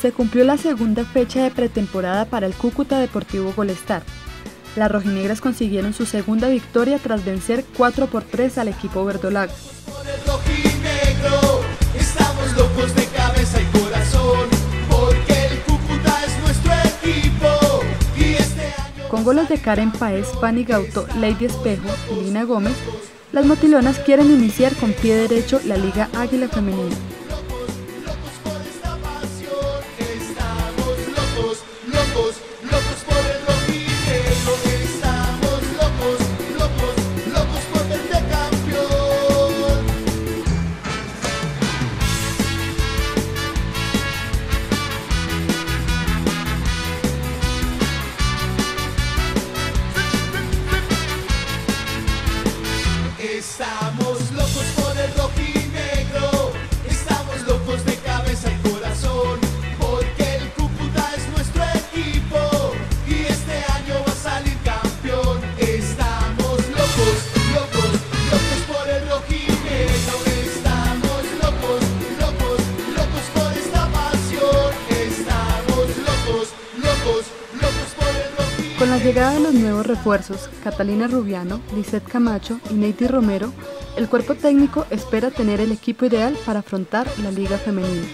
se cumplió la segunda fecha de pretemporada para el Cúcuta Deportivo Golestar. Las rojinegras consiguieron su segunda victoria tras vencer 4 por 3 al equipo verdolago. Con goles de Karen Paez, Fanny Gauto, Lady Espejo y Lina Gómez, las motilonas quieren iniciar con pie derecho la Liga Águila Femenina. Estamos Con la llegada de los nuevos refuerzos, Catalina Rubiano, Lisette Camacho y Neity Romero, el cuerpo técnico espera tener el equipo ideal para afrontar la Liga Femenina.